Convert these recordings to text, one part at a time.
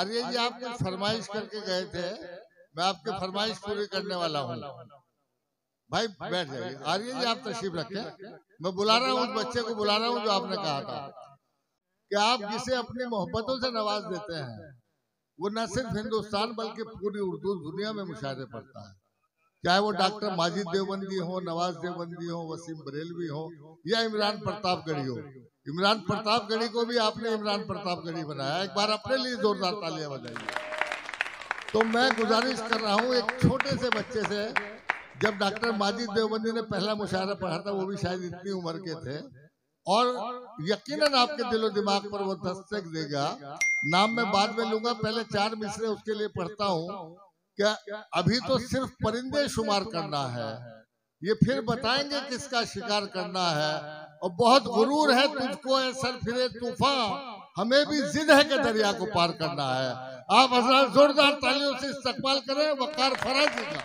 आर्य जी आप कुछ फरमाइश करके गए थे मैं आपकी फरमाइश पूरी करने वाला हूँ। भाई बैठ जाइए। आर्य जी आप तशरीफ़ रखें। मैं बुला रहा हूँ उस बच्चे को बुला रहा हूँ जो आपने कहा था। कि आप जिसे अपनी मोहब्बतों से नवाज़ देते हैं वो न सिर्फ़ हिंदुस्तान बल्कि पूरी उर्दू दुनिया में मुशाहरे पड़ता है। चाहे वो डॉक्टर माजिद देवबंदी हो नवाज़ देवबंदी हो वसीम बरेलवी हो या इमरान प्रतापगढ़ी हो। इमरान प्रताप गढ़ी को भी आपने इमरान प्रताप गढ़ी बनाया। एक बार अपने लिए जोरदार तालियाँ बजाइए। तो मैं गुजारिश कर रहा हूँ, एक छोटे से बच्चे से, जब डॉक्टर माजिद देवबंदी ने पहला मुशायरा पढ़ा था, वो भी शायद इतनी उम्र के थे। और यकीनन आपके दिलो दिमाग पर वो दस्तक देगा। नाम मैं बाद में लूँगा, पहले चार मिसरे उसके लिए पढ़ता हूँ। क्या अभी तो सिर्फ़ परिंदे शुमार करना है। ये फिर बताएँगे किसका शिकार करना है। और बहुत गुरूर है तुझको सर फिरे तूफ़ान। हमें भी जिद है कि दरिया को पार करना है। आप हज़ार जोरदार तालियों से इस्तेमाल करें, वकार फराजी का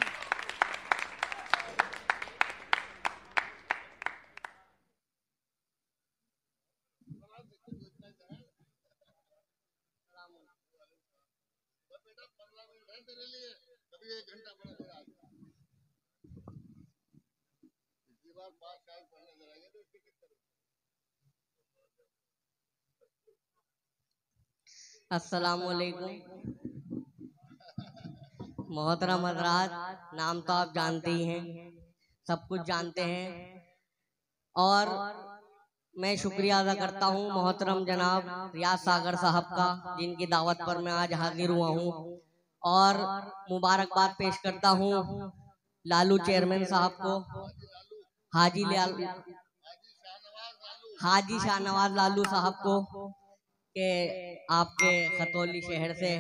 मोहतरम हजरात नाम तो आप जानते ही हैं सब कुछ जानते हैं और मैं शुक्रिया अदा करता हूँ मोहतरम जनाब रियाज सागर साहब का जिनकी दावत पर मैं आज हाजिर हुआ हूँ और मुबारकबाद पेश करता हूँ लालू चेयरमैन साहब को हाजी लाल हाजी शाहनवाज लालू साहब को के आपके खतौली शहर से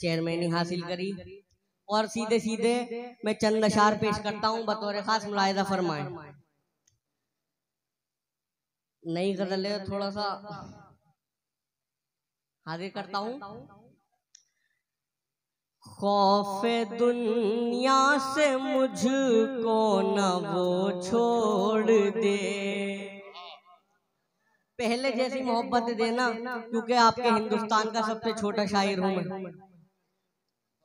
चेयरमैनी हासिल करी। और सीधे सीधे मैं चंद अशार पेश करता हूँ, बतौर खास मुलायदा फरमाए। नहीं कर ले थोड़ा सा हाजिर करता हूँ। खौफ दुनिया से मुझको न वो छोड़ दे। पहले जैसी मोहब्बत देना क्योंकि आपके हिंदुस्तान का सबसे छोटा शायर हूँ मैं।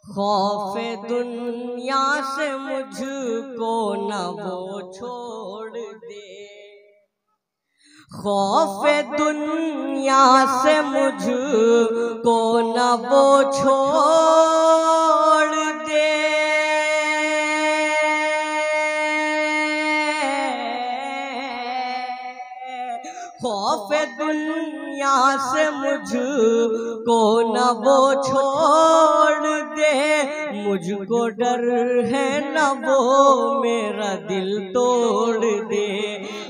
खौफ दुनिया से मुझको न वो छोड़ दे। खौफ दुनिया से मुझको न वो छोड़ खौफ दुनिया से मुझको न वो छोड़ दे। मुझको डर है न वो मेरा दिल तोड़ दे।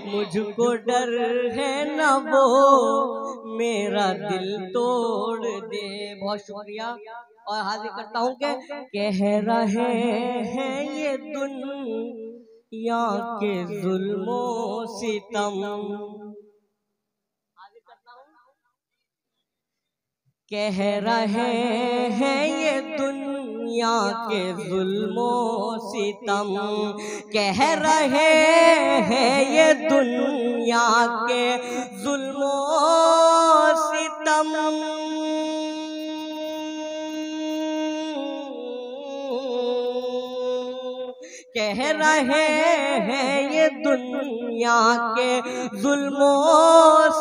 मुझको डर है न वो मेरा दिल तोड़ दे। बहुत शुक्रिया। और हाजिर करता हूँ कि कह रहे हैं ये दुनिया के जुल्मो सितम कह रहे हैं ये दुनिया के जुल्मो सितम कह रहे हैं ये दुनिया के जुल्मो सितम कह रहे हैं ये दुनिया के जुल्मो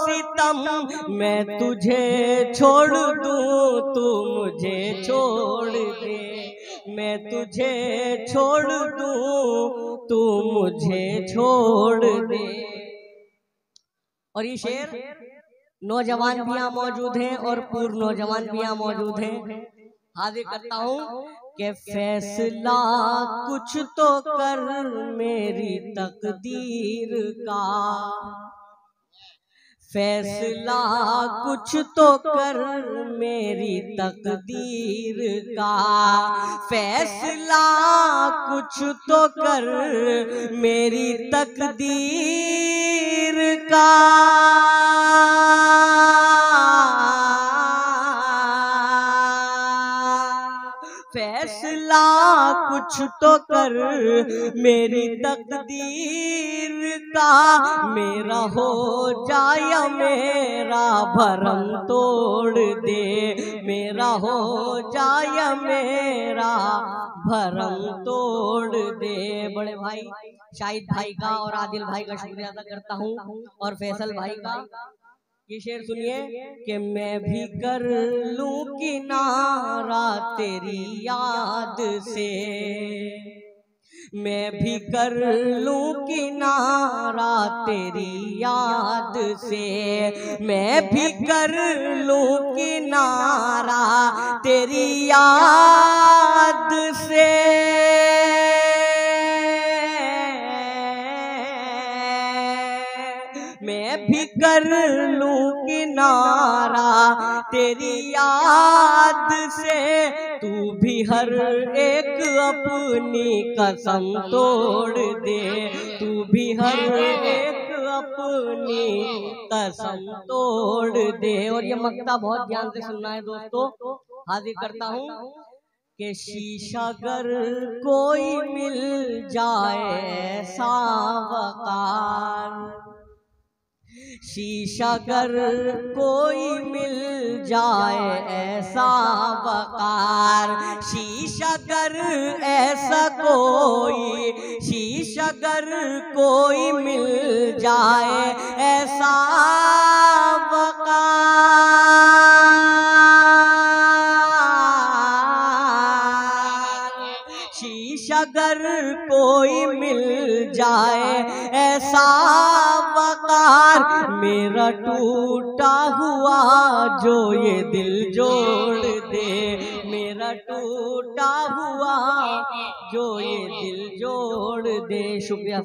सितम मैं तुझे छोड़ दूँ तू मुझे छोड़ दे। मैं तुझे छोड़ दूँ तू मुझे छोड़ दे। और ये शेर नौजवान भी यहाँ मौजूद हैं और पूर्व नौजवान भी यहाँ मौजूद हैं। हाजिर करता हूँ कि फैसला कुछ तो कर मेरी तकदीर का। फैसला कुछ तो कर मेरी तकदीर का। फैसला कुछ तो कर मेरी तकदीर का। कुछ तो कर मेरी तकदीर का। मेरा हो जाया मेरा भरम तोड़ दे। मेरा हो जाया मेरा भरम तोड़ दे। बड़े भाई शाहिद भाई का और आदिल भाई का शुक्रिया अदा करता हूँ। और फैसल भाई का ये शेर सुनिए कि मैं भी कर लूँ किनारा तेरी याद से। मैं भी कर लूँ किनारा तेरी याद से। मैं भी कर लूँ किनारा तेरी याद से। किनारा तेरी याद से तू भी हर एक अपनी कसम तोड़ दे। तू भी हर एक अपनी कसम तोड़ दे। और ये मक्ता बहुत ध्यान से सुनना है दोस्तों। हाजिर करता हूँ कि शीशा गर कोई मिल जाए, सावकार। शीशा कर कोई मिल जाए ऐसा वकार। शीशा कर ऐसा कोई, शीशा कर कोई मिल जाए ऐसा वकार। शीशा गर कोई मिल जाए, ऐसा वकार मेरा टूटा हुआ जो ये दिल जोड़ दे। मेरा टूटा हुआ जो ये दिल जोड़ दे। शुक्रिया।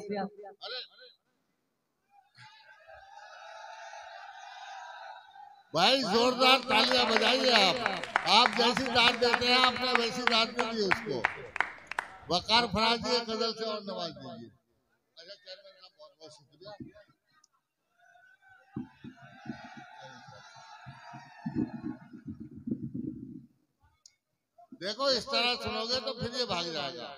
भाई, जोरदार तालियाँ बजाइए आप। आप जैसी दाद देते हैं, आपने वैसी दाद दीजिए उसको। वकार फराजी गज़ल से और नवाज़ दीजिए अच्छा चेयरमैन साहब बहुत बहुत शुक्रिया। देखो इस तरह सुनोगे तो फिर ये भाग जाएगा।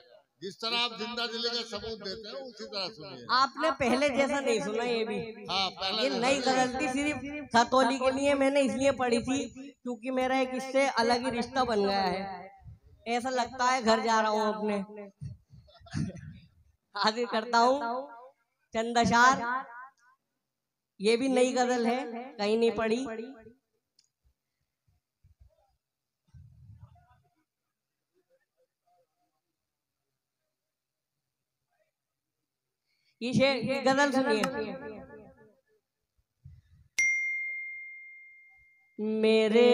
जिस तरह आप ज़िंदा दिली का सबूत देते हैं उसी तरह सुनिए। आपने पहले जैसा नहीं सुना ये भी। हाँ पहले ये नई गज़ल थी सिर्फ़ खतौली के लिए मैंने इसलिए पढ़ी थी क्योंकि मेरा एक इससे अलग ही रिश्ता बन गया है। ऐसा लगता है घर जा रहा हूँ अपने। हाजिर करता हूँ। चंद अशार ये भी नई गज़ल है कहीं नहीं पढ़ी। ये गज़ल सुनिए। मेरे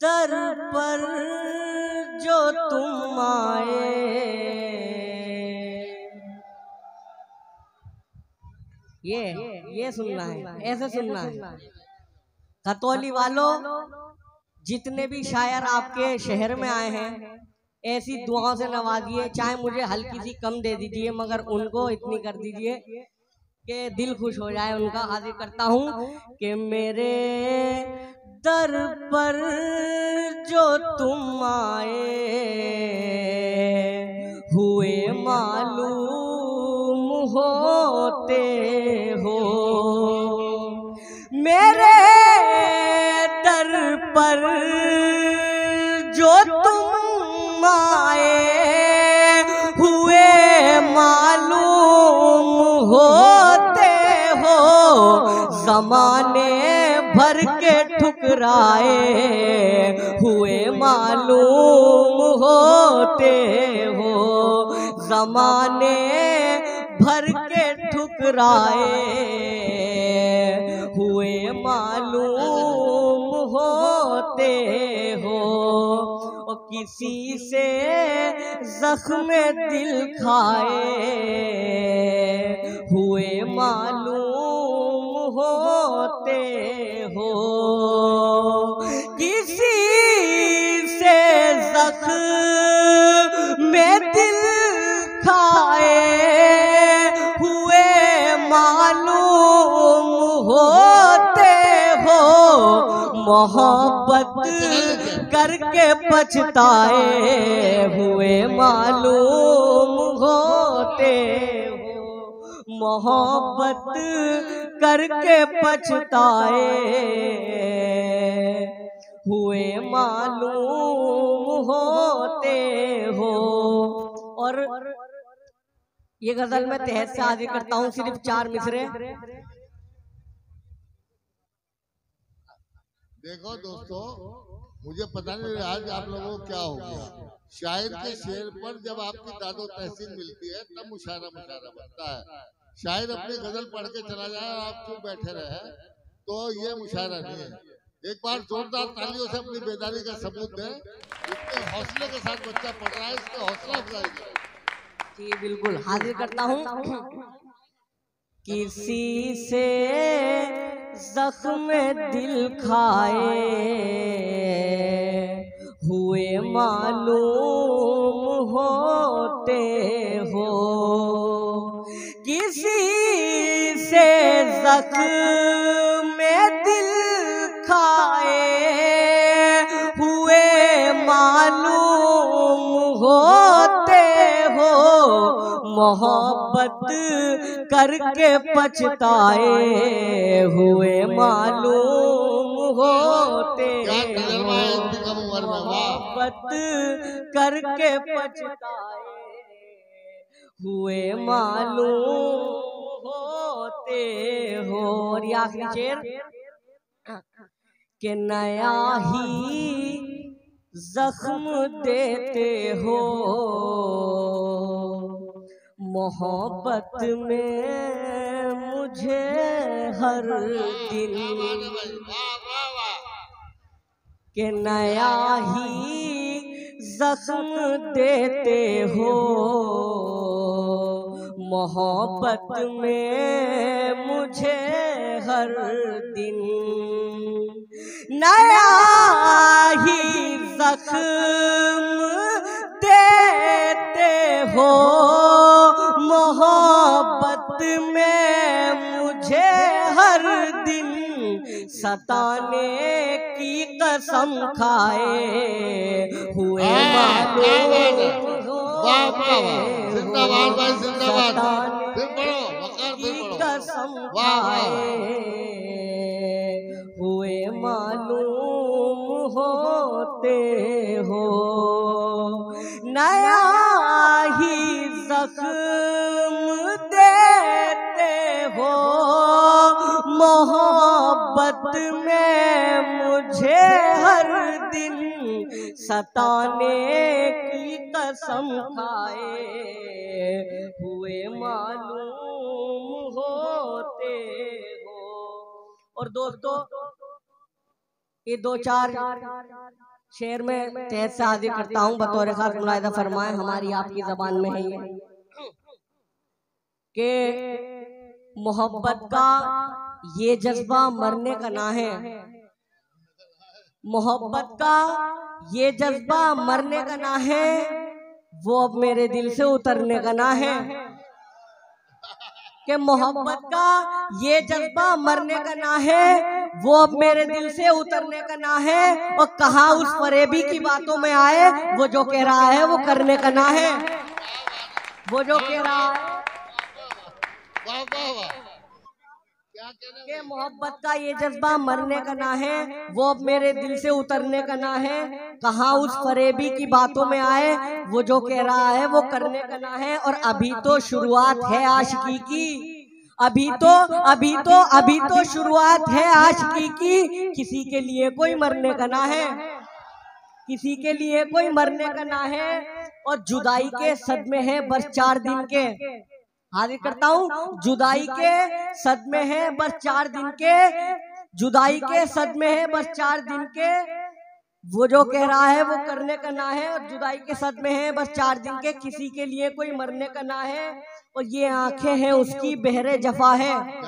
दर पर जो तुम आए। ये ये सुनना है ऐसे सुनना है। खतौली वालों जितने भी शायर आपके शहर में आए हैं ऐसी दुआओं से नवाजिए चाहे मुझे हल्की सी कम दे दीजिए मगर उनको इतनी कर दीजिए कि दिल खुश हो जाए उनका हाजिर करता हूँ कि मेरे दर पर जो तुम आए, हुए मालूम होते हो। मेरे दर पर जो तुम आए, हुए मालूम होते हो। जमाने भर के ठुकराए हुए मालूम होते हो जमाने भर के ठुकराए हुए मालूम होते हो और किसी से जख्म दिल खाए हुए मालूम होते हो। किसी से जख्म दिल खाए हुए मालूम होते हो। मोहब्बत करके पछताए हुए मालूम होते हो। मोहब्बत करके पछताए। हुए मालूम होते हो। और ये गज़ल मैं तहत से आगे करता हूँ सिर्फ़ चार मिसरे। देखो दोस्तों मुझे पता नहीं आज आप लोगों को क्या हो गया। शायर के शेर पर जब आपकी दादो तहसील मिलती है तब मुशायरा मुशायरा बनता है। शायर अपनी गज़ल पढ़ के चला जाए आप चुप बैठे रहे तो ये मुशायरा नहीं है। एक बार जोरदार तालियों से अपनी बेदारी का सबूत दें इतने हौसले के साथ बच्चा पढ़ रहा है इसके हौसला अफजाई करें। जी बिल्कुल। हाजिर करता हूँ किसी से जख्म दिल खाए हुए मालूम होते हो। किसी से जख्म दिल खाए हुए मालूम होते हो मोहब्बत करके पछताए हुए मालूम होते में मोहब्बत करके पछताए हुए मालूम होते हो। और आखिरी शेर। कि नया ही जख्म देते हो। मोहब्बत में मुझे हर दिन के नया ही जख्म देते हो। मोहब्बत में मुझे हर दिन नया ही जख्म देते हो। मोहब्बत में मुझे हर दिन सताने की कसम खाए हुए जिंदाबाद भाई जिंदाबाद। फिर पढ़ो वकार फिर पढ़ो वाह, हुए मालूम होते हो। नया ही जख्म देते हो। मोहब्बत में मुझे हर दिन सताने की कसम खाए। हुए मालूम होते हो। और दोस्तों, ये दो चार शेर में तहत से हाजिर करता हूँ। बतौर खास मुलायदा फरमाए, हमारी आपकी जबान में है ये। कि मोहब्बत का ये जज्बा मरने का ना है। मोहब्बत का ये जज्बा मरने का ना है। वो अब मेरे दिल से उतरने का ना है। कि मोहब्बत का ये जज्बा मरने का ना है, वो अब मेरे दिल से उतरने का ना है, और कहा उस फरेबी की बातों में आए, वो जो कह रहा है वो करने का ना है। वो जो कह रहा है वाह वाह वाह क्या कहने कि मोहब्बत का ये जज्बा मरने का ना है वो अब मेरे दिल से उतरने का ना है कहा उस फरेबी की बातों में आए वो जो कह रहा है वो करने का ना है और अभी तो शुरुआत है आशिकी की अभी तो अभी तो अभी तो शुरुआत है आशिकी की किसी के लिए कोई मरने का ना है किसी के लिए कोई मरने का ना है और जुदाई के सदमे हैं बस चार दिन के। हाजिर करता हूँ जुदाई के सदमे हैं, बस चार दिन के। जुदाई के सदमे हैं, बस चार दिन के। वो जो कह रहा है, वो करने का ना है, और जुदाई के सदमे हैं, बस चार दिन के। किसी के लिए कोई मरने का ना है, और ये आँखें हैं, उसकी बहरे जफा है।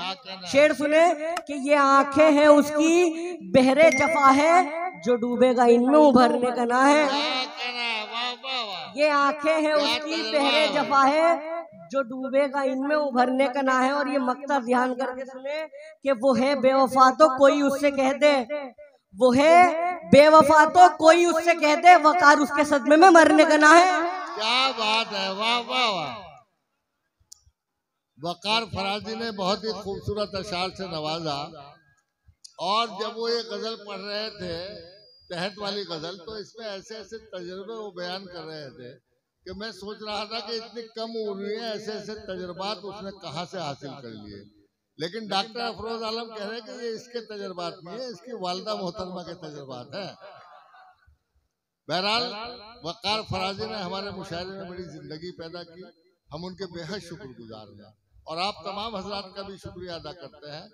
शेर सुने, कि ये आँखें हैं, उसकी बहरे जफा है, जो डूबेगा इनमें, उभरने का ना है। ये आँखें हैं, उसकी बहरे जफा है जो डूबेगा, इनमें उभरने का ना है और ये मकता ध्यान करके सुने कि वो है बेवफा तो कोई उससे कह दे। वो है बेवफा तो कोई उससे कह दे, वकार उसके सदमे में मरने का ना है। क्या बात है, वाह वाह वाह। वकार फराजी ने बहुत ही खूबसूरत अशार से नवाजा। और जब वो ये गज़ल पढ़ रहे थे, तहत वाली गज़ल तो इसमें ऐसे ऐसे तजुर्बे वो बयान कर रहे थे। कि मैं सोच रहा था कि इतनी कम उम्र में ऐसे ऐसे तजुर्बात उसने कहाँ से हासिल कर लिए। लेकिन डॉक्टर अफरोज आलम कह रहे हैं कि ये इसके तजुर्बात नहीं है, इसकी वालदा मोहतरमा के तजुर्बात है। बहरहाल, वकार फराजी ने हमारे मुशायरे में बड़ी ज़िंदगी पैदा की। हम उनके बेहद शुक्रगुजार हैं और आप तमाम हजरात का भी शुक्रिया अदा करते हैं.